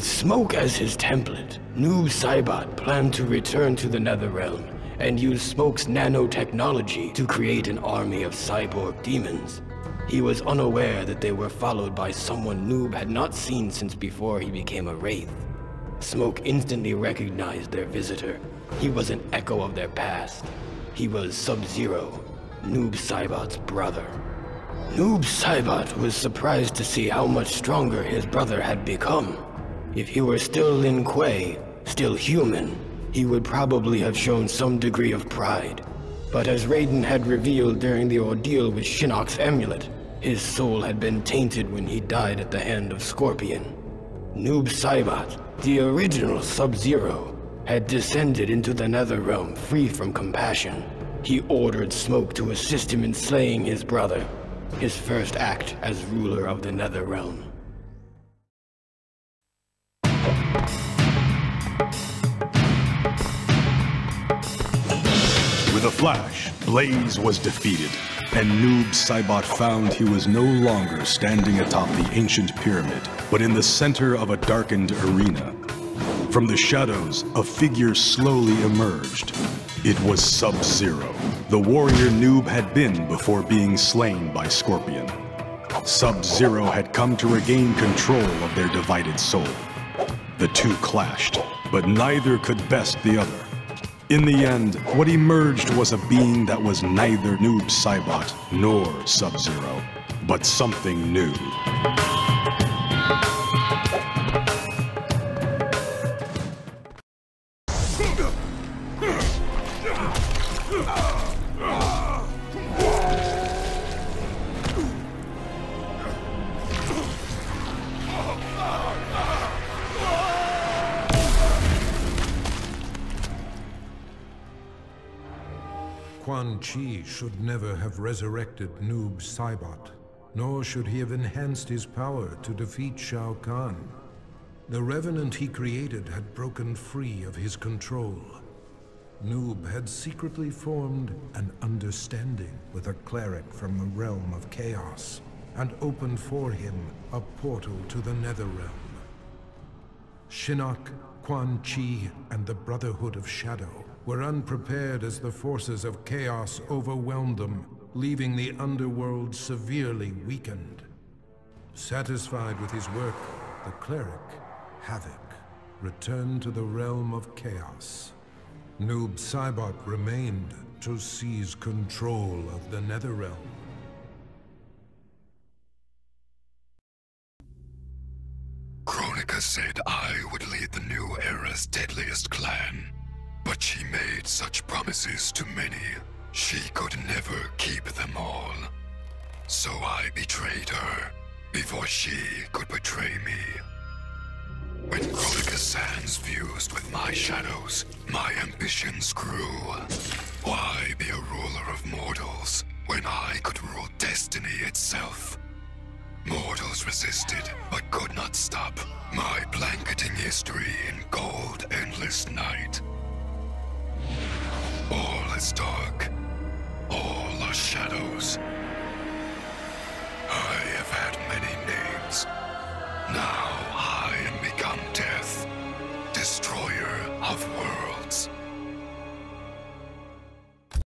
With Smoke as his template, Noob Saibot planned to return to the Netherrealm and use Smoke's nanotechnology to create an army of cyborg demons. He was unaware that they were followed by someone Noob had not seen since before he became a Wraith. Smoke instantly recognized their visitor. He was an echo of their past. He was Sub-Zero, Noob Saibot's brother. Noob Saibot was surprised to see how much stronger his brother had become. If he were still Lin Kuei, still human, he would probably have shown some degree of pride. But as Raiden had revealed during the ordeal with Shinnok's amulet, his soul had been tainted when he died at the hand of Scorpion. Noob Saibot, the original Sub-Zero, had descended into the Netherrealm free from compassion. He ordered Smoke to assist him in slaying his brother, his first act as ruler of the Netherrealm. With a flash, Blaze was defeated and Noob Saibot found he was no longer standing atop the ancient pyramid, but in the center of a darkened arena. From the shadows, a figure slowly emerged. It was Sub-Zero, the warrior Noob had been before being slain by Scorpion. Sub-Zero had come to regain control of their divided soul. The two clashed, but neither could best the other. In the end, what emerged was a being that was neither Noob Saibot nor Sub-Zero, but something new. Quan Chi should never have resurrected Noob Saibot, nor should he have enhanced his power to defeat Shao Kahn. The Revenant he created had broken free of his control. Noob had secretly formed an understanding with a cleric from the realm of chaos, and opened for him a portal to the Netherrealm. Shinnok, Quan Chi, and the Brotherhood of Shadow were unprepared as the forces of chaos overwhelmed them, leaving the underworld severely weakened. Satisfied with his work, the cleric, Havik, returned to the realm of chaos. Noob Saibot remained to seize control of the Netherrealm. Kronika said I would lead the new era's deadliest clan. But she made such promises to many, she could never keep them all. So I betrayed her, before she could betray me. When Kronika Sands fused with my shadows, my ambitions grew. Why be a ruler of mortals, when I could rule destiny itself? Mortals resisted, but could not stop my blanketing history in cold, endless night as dark. All are shadows. I have had many names. Now I am become Death, Destroyer of Worlds.